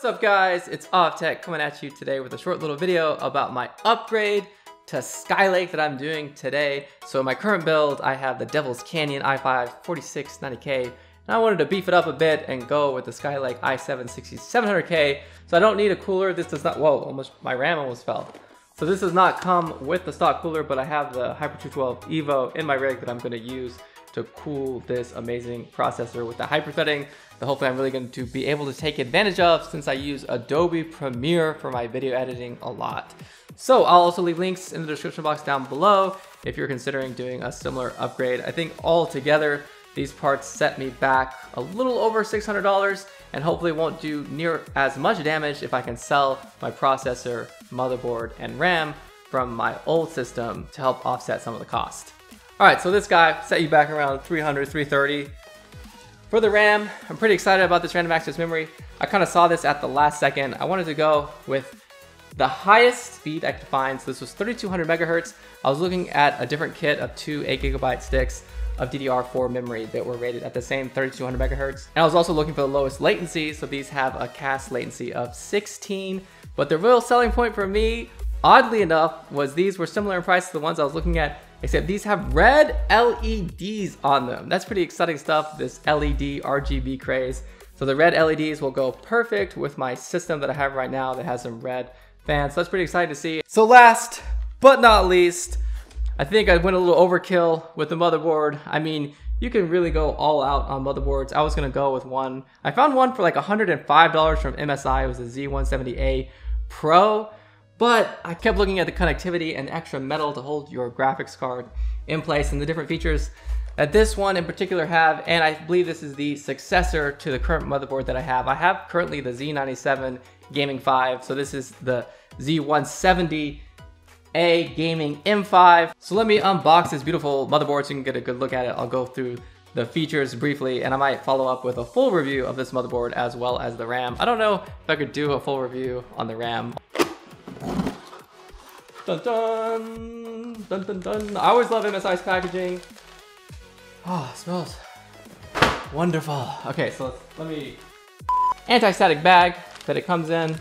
What's up guys, it's Awe of Tech coming at you today with a short little video about my upgrade to Skylake that I'm doing today. So in my current build, I have the Devil's Canyon i5 4690K, and I wanted to beef it up a bit and go with the Skylake i7 6700K. So I don't need a cooler, this does not, whoa, almost, my RAM almost fell. So this does not come with the stock cooler, but I have the Hyper 212 Evo in my rig that I'm gonna use to cool this amazing processor with the hyperthreading that hopefully I'm really going to be able to take advantage of since I use Adobe Premiere for my video editing a lot. So I'll also leave links in the description box down below if you're considering doing a similar upgrade. I think all together, these parts set me back a little over $600 and hopefully won't do near as much damage if I can sell my processor, motherboard, and RAM from my old system to help offset some of the cost. All right, so this guy set you back around 300, 330. For the RAM, I'm pretty excited about this random access memory. I kind of saw this at the last second. I wanted to go with the highest speed I could find. So this was 3200 megahertz. I was looking at a different kit of two 8 gigabyte sticks of DDR4 memory that were rated at the same 3200 megahertz. And I was also looking for the lowest latency. So these have a CAS latency of 16. But the real selling point for me, oddly enough, was these were similar in price to the ones I was looking at except these have red LEDs on them. That's pretty exciting stuff, this LED RGB craze. So the red LEDs will go perfect with my system that I have right now that has some red fans. So that's pretty exciting to see. So last but not least, I think I went a little overkill with the motherboard. I mean, you can really go all out on motherboards. I was gonna go with one. I found one for like $105 from MSI. It was a Z170A Pro. But I kept looking at the connectivity and extra metal to hold your graphics card in place and the different features that this one in particular have, and I believe this is the successor to the current motherboard that I have. I have currently the Z97 Gaming 5, so this is the Z170 A Gaming M5. So let me unbox this beautiful motherboard so you can get a good look at it. I'll go through the features briefly, and I might follow up with a full review of this motherboard as well as the RAM. I don't know if I could do a full review on the RAM. Dun dun! Dun dun dun! I always love MSI's packaging. Oh, smells wonderful. Okay, so let me... Anti-static bag that it comes in.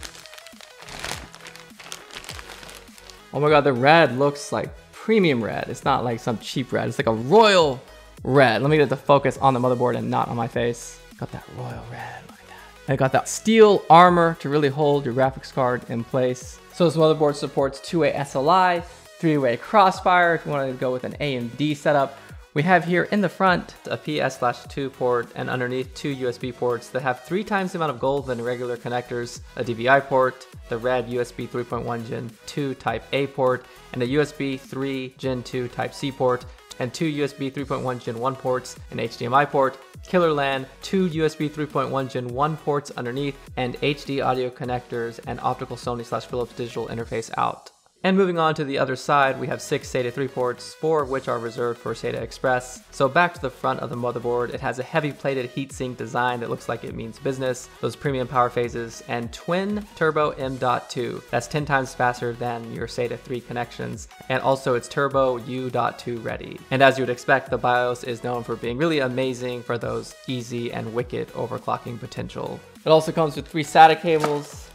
Oh my god, the red looks like premium red. It's not like some cheap red. It's like a royal red. Let me get the focus on the motherboard and not on my face. Got that royal red, look at that. I got that steel armor to really hold your graphics card in place. So this motherboard supports two-way SLI, three-way crossfire if you wanted to go with an AMD setup. We have here in the front a PS/2 port and underneath two USB ports that have three times the amount of gold than regular connectors, a DVI port, the red USB 3.1 Gen 2 Type A port, and a USB 3 Gen 2 Type C port, and two USB 3.1 Gen 1 ports, an HDMI port, killer LAN, two USB 3.1 Gen 1 ports underneath, and HD audio connectors and optical Sony slash Philips digital interface out. And moving on to the other side, we have six SATA 3 ports, four of which are reserved for SATA Express. So back to the front of the motherboard, it has a heavy plated heatsink design that looks like it means business, those premium power phases, and twin turbo M.2. That's 10 times faster than your SATA 3 connections, and also it's turbo U.2 ready. And as you would expect, the BIOS is known for being really amazing for those easy and wicked overclocking potential. It also comes with three SATA cables,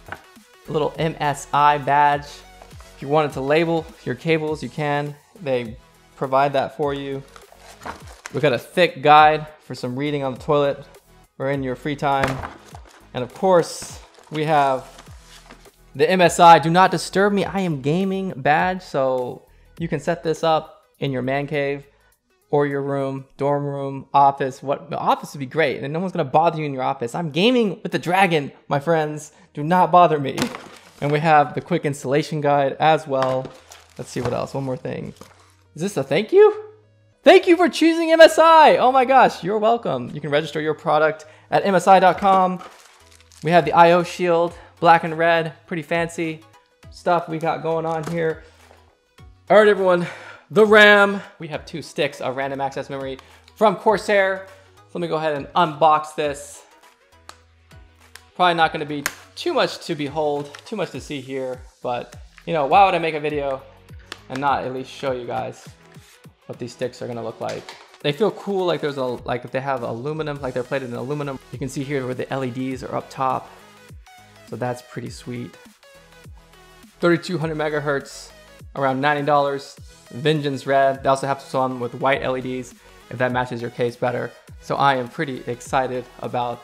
a little MSI badge, if you wanted to label your cables, you can. They provide that for you. We've got a thick guide for some reading on the toilet or in your free time. And of course, we have the MSI Do Not Disturb Me, I Am Gaming badge. So you can set this up in your man cave or your room, dorm room, office. What the office would be great, and no one's gonna bother you in your office. I'm gaming with the dragon, my friends. Do not bother me. And we have the quick installation guide as well. Let's see what else. One more thing. Is this a thank you? Thank you for choosing MSI. Oh my gosh, you're welcome. You can register your product at MSI.com. We have the IO shield, black and red, pretty fancy stuff we got going on here. All right, everyone, the RAM. We have two sticks of random access memory from Corsair. So let me go ahead and unbox this. Probably not gonna be too much to behold, too much to see here, but you know, why would I make a video and not at least show you guys what these sticks are gonna look like. They feel cool, like there's a, like they have aluminum, like they're plated in aluminum. You can see here where the LEDs are up top. So that's pretty sweet. 3200 megahertz, around $90. Vengeance red. They also have some with white LEDs if that matches your case better. So I am pretty excited about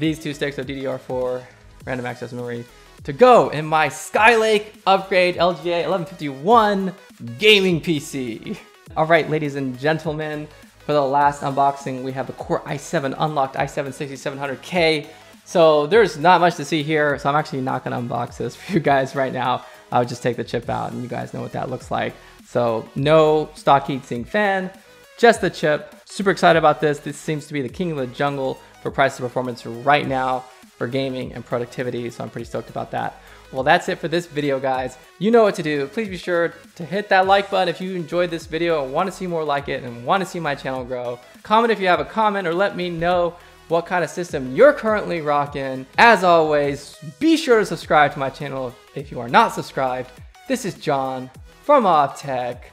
these two sticks of DDR4 random access memory to go in my Skylake upgrade LGA 1151 gaming PC. All right, ladies and gentlemen, for the last unboxing, we have the Core i7 unlocked i7 6700K. So there's not much to see here, so I'm actually not gonna unbox this for you guys right now. I'll just take the chip out and you guys know what that looks like. So no stock heatsink fan, just the chip. Super excited about this. This seems to be the king of the jungle for price to performance right now for gaming and productivity. So I'm pretty stoked about that. Well, that's it for this video, guys. You know what to do. Please be sure to hit that like button if you enjoyed this video and want to see more like it and want to see my channel grow. Comment if you have a comment or let me know what kind of system you're currently rocking. As always, be sure to subscribe to my channel if you are not subscribed. This is John from Awe of Tech.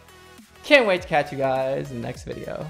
Can't wait to catch you guys in the next video.